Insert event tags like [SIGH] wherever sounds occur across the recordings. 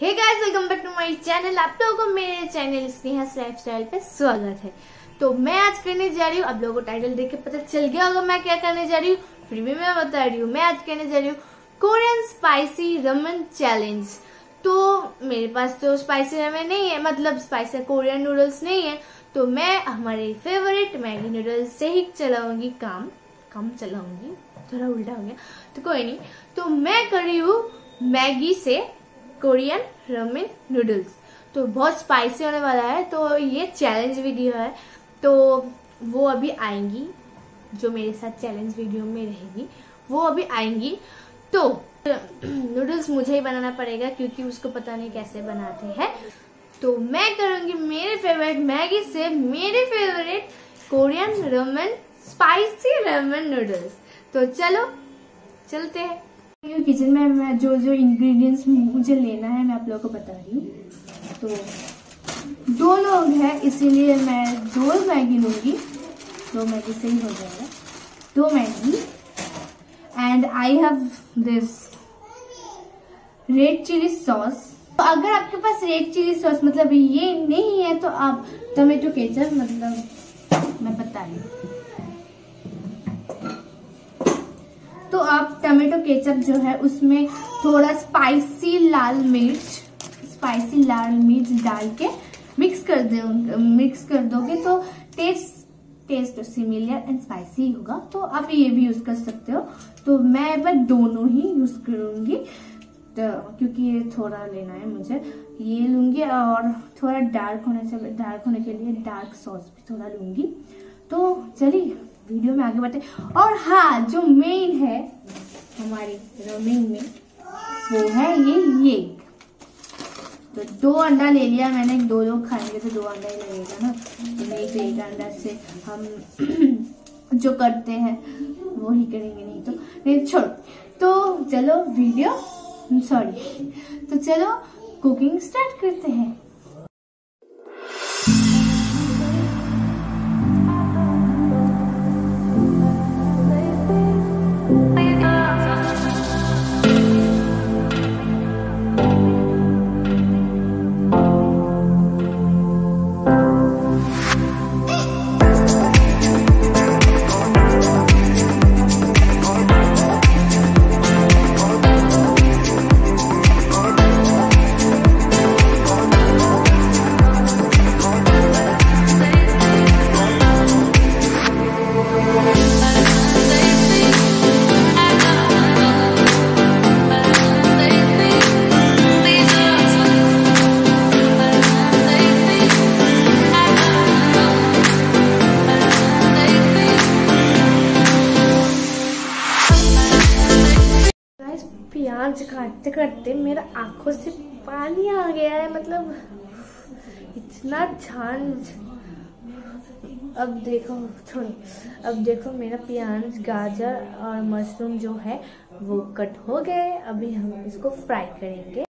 Hey guys welcome back to my channel आप लोगों को मेरे चैनल स्नेहा लाइफस्टाइल पे स्वागत है। तो मैं आज करने जा रही हूँ, आप लोगों को टाइटल देख के पता चल गया होगा मैं क्या करने जा रही हूँ। फिर भी मैं बता रही हूँ, मैं आज करने जा रही हूँ कोरियन स्पाइसी रमन चैलेंज तो मेरे पास तो स्पाइसी रमन नहीं है मतलब स्पाइसी कोरियन नूडल्स नहीं है। तो मैं हमारे फेवरेट मैगी नूडल्स से ही चलाऊँगी, काम, कम चलाऊँगी, थोड़ा उल्टा हो गया। तो कोई नहीं तो मैं कर रही हूँ मैगी से कोरियन रमिन नूडल्स तो बहुत स्पाइसी होने वाला है तो ये चैलेंज वीडियो है। तो वो अभी आएँगी, जो मेरे साथ चैलेंज वीडियो में रहेगी, वो अभी आएँगी। तो नूडल्स मुझे ही बनाना पड़ेगा, क्योंकि उसको पता नहीं कैसे बनाते हैं। तो मैं करूँगी मेरे फेवरेट मैगी से मेरे favourite Korean ramen spicy ramen noodles तो चलो, चलते हैं। किचन में, मैं जो जो इंग्रेडिएंट्स मुझे लेना है, मैं आप लोगों को बता रही हूँ। तो दो लोग हैं, इसीलिए मैं दो मैगी लूँगी। दो मैगी से ही हो जाएगा। दो Maggi. And I have this red chilli sauce तो अगर आपके पास रेड चिली सॉस मतलब ये नहीं है तो आप टमेटो केचप मतलब मैं बता रही हूँ। तो आप टमाटो केचप जो है उसमें थोड़ा स्पाइसी लाल मिर्च स्पाइसी लाल मिर्च डाल के मिक्स कर दे मिक्स कर दोगे तो taste taste similar and spicy होगा। तो आप ये भी यूज़ कर सकते हो। तो मैं बस दोनों ही यूज़ करूँगी। तो क्योंकि ये थोड़ा लेना है मुझे। ये लूँगी और थोड़ा डार्क होने से डार्क होने के लिए डार्क सॉस भी थोड़ा लूँगी। तो चलिए वीडियो में आगे बढ़ते और हाँ जो मेन है हमारी रनिंग में, वो है ये ये तो दो अंडा ले लिया मैंने, दो लोग खाएँगे तो दो अंडा ही लगेगा ना। तो एक एक अंडा से हम [CLEARS THROAT] जो करते हैं वो ही करेंगे, नहीं तो नहीं, छोड़। तो चलो वीडियो सॉरी तो चलो कुकिंग स्टार्ट करते हैं। प्याज काटते काटते मेरा आँखों से पानी आ गया है मतलब इतना छान अब देखो, छोड़ो। अब देखो मेरा प्याज, गाजर और मशरूम जो है वो कट हो गए। अभी हम इसको फ्राई करेंगे।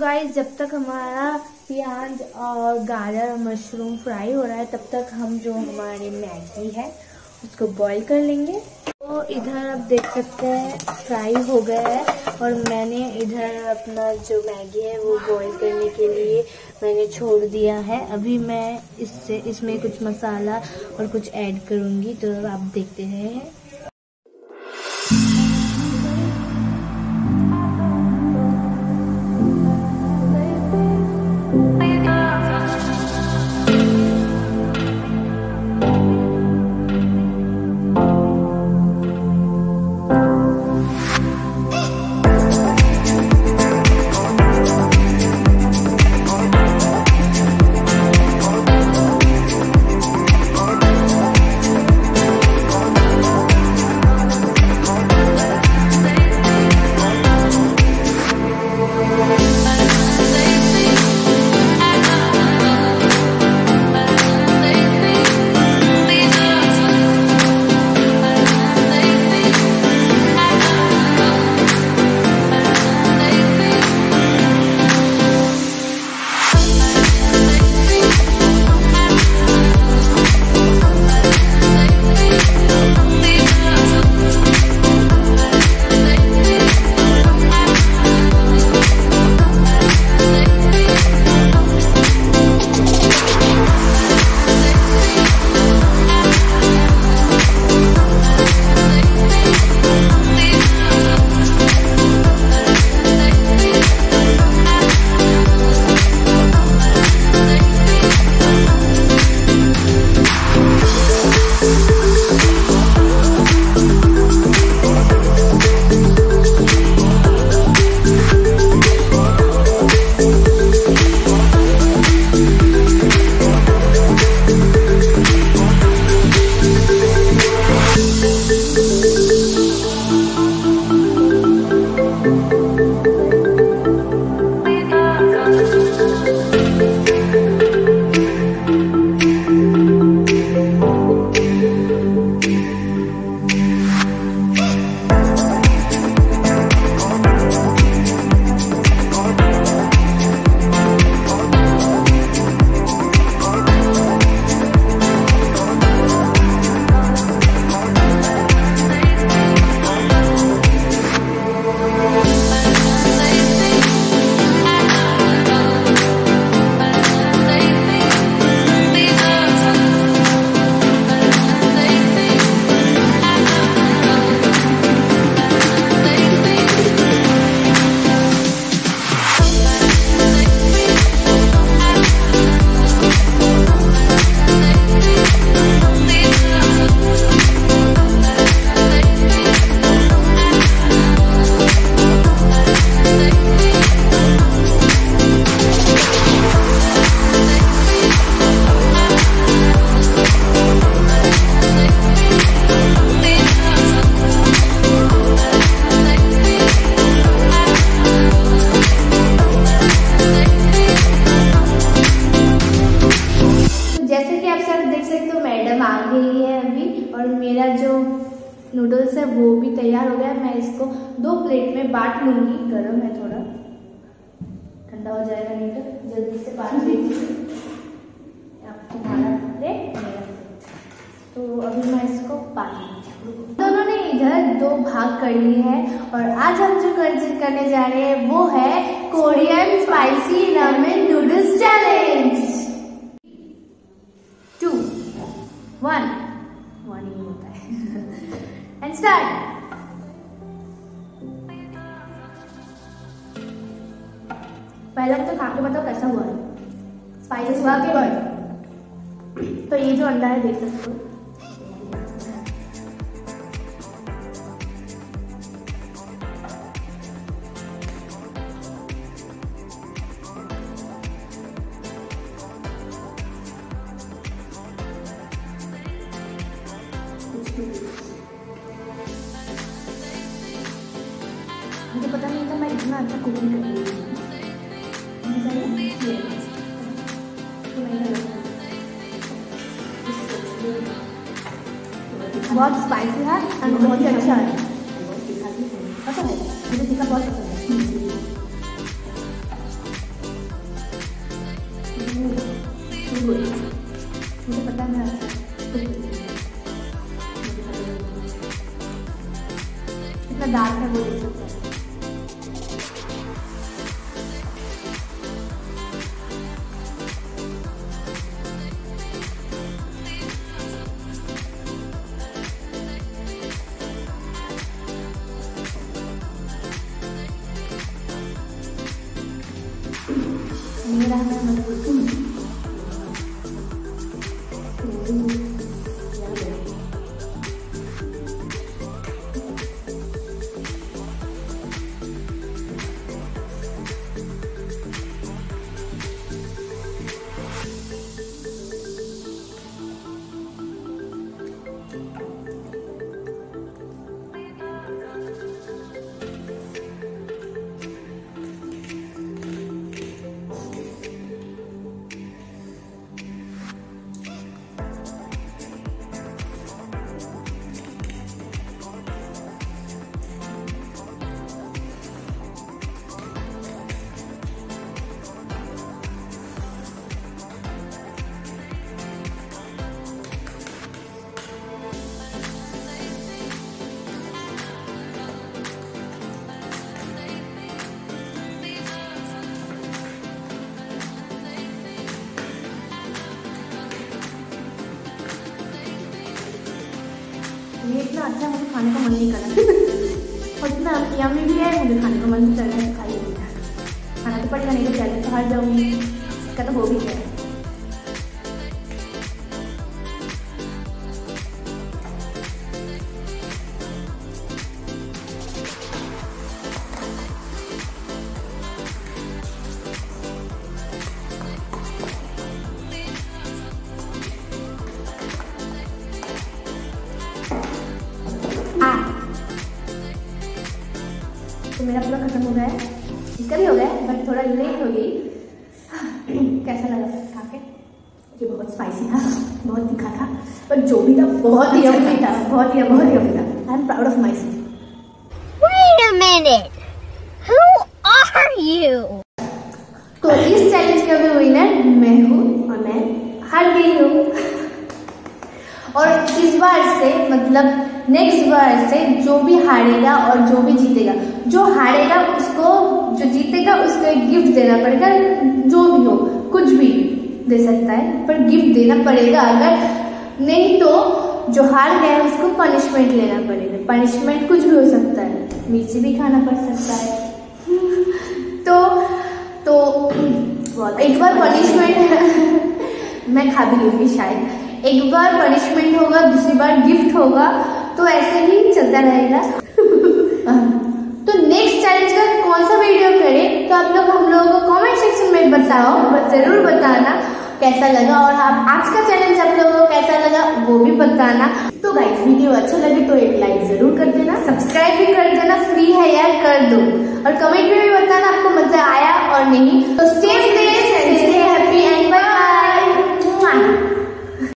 गाइस जब तक हमारा प्याज और गाजर मशरूम फ्राई हो रहा है, तब तक हम जो हमारे मैगी है, उसको बॉईल कर लेंगे। तो इधर आप देख सकते हैं फ्राई हो गया है। और मैंने इधर अपना जो मैगी है, वो बॉईल करने के लिए मैंने छोड़ दिया है। अभी मैं इससे, इसमें कुछ मसाला और कुछ ऐड करूँगी तो आप देखते हैं। नूडल्स है, वो भी तैयार हो गया। मैं इसको दो प्लेट में बांट लूँगी। गर्म है थोड़ा। ठंडा हो जाएगा नहीं तो। जल्दी से बांट लेंगे तो अभी मैं इसको बांट दोनों ने इधर दो भाग कर लिए है और आज हम जो करने जा रहे हैं, वो है Korean spicy ramen noodles challenge start पहले तो खा के बताओ कैसा हुआ। है स्पाइसेस हुआ के बाद तो ये जो अंडा है देख सकते हो। मुझे पता नहीं था मैं इतना अच्छा कुकिंग कर रही हूँ बहुत स्पाइसी है और बहुत ही अच्छा है पसंद है मुझे तीखा बहुत पसंद है मुझे पता है मेरा ये इतना अच्छा मुझे खाने का मन नहीं कर और इतना यम्मी भी है, मुझे खाने का मन कर रहा है, खाइए। खाना तो पड़ेगा नहीं तो चैलेंज तो हार जाऊँगी। इसका तो हो भी गया। मेरा पूरा खत्म हो गया है। इसका भी हो गया है बट थोड़ा लेट हो गई। कैसा लगा खा के ये बहुत स्पाइसी था बहुत तीखा था पर जो भी था बहुत ही यम्मी था बहुत ही बहुत ही यम्मी था। I am proud of myself Wait a minute. Who are you? तो इस चैलेंज का भी विनर मैं हूँ और मैं हार गई हूँ। और इस बार से मतलब नेक्स्ट बार से जो भी हारेगा और जो भी जीतेगा जो हारेगा उसको, जो जीतेगा उसको एक गिफ्ट देना पड़ेगा, जो भी हो, कुछ भी दे सकता है, पर गिफ्ट देना पड़ेगा अगर, नहीं तो जो हार गया उसको पनिशमेंट लेना पड़ेगा। पनिशमेंट कुछ भी हो सकता है मिर्ची भी खाना पड़ सकता है। तो तो एक बार पनिशमेंट मैं खा भी लूँगी शायद। एक बार पनिशमेंट होगा, दूसरी बार गिफ्ट होगा तो ऐसे ही चलता रहेगा तो नेक्स्ट चैलेंज का कौन सा वीडियो करें तो आप लोग हम लोगों को कमेंट सेक्शन में बताओ बस ज़रूर बताना कैसा लगा और आप, आज का चैलेंज आप लोगों को कैसा लगा, वो भी बताना। तो गाइस वीडियो अच्छा लगे तो एक लाइक ज़रूर कर देना सब्सक्राइब भी कर देना फ्री है यार, कर दो। और कमेंट में भी बताना आपको मज़ा आया और नहीं। तो स्टे स्टे